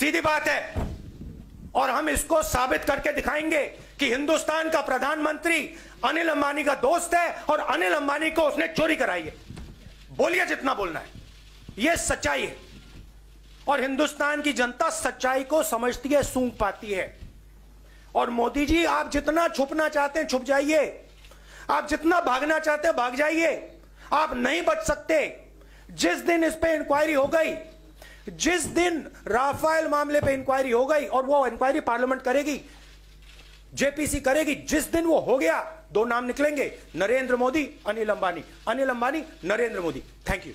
सीधी बात है। और हम इसको साबित करके दिखाएँगे कि हिंदुस्तान का प्रधानमंत्री अनिल अंबानी का दोस्त है और अनिल अंबानी को उसने चोरी कराई है। बोलिए जितना बोलना है। यह सच्चाई है। और हिंदुस्तान की जनता सच्चाई को समझती है, सूंघ पाती है। और मोदी जी, आप जितना छुपना चाहते हैं, छुप जाइए। आप जितना भागना चाहते हैं, भाग जाइए। आप नहीं बच सकते। जिस दिन इस पे इंक्वायरी हो गई जिस दिन राफेल मामले पे इंक्वायरी हो गई और वो इंक्वायरी पार्लियामेंट करेगी जेपीसी करेगी, जिस दिन वो हो गया, दो नाम निकलेंगे, नरेंद्र मोदी, अनिल अंबानी। अनिल अंबानी, नरेंद्र मोदी। Thank you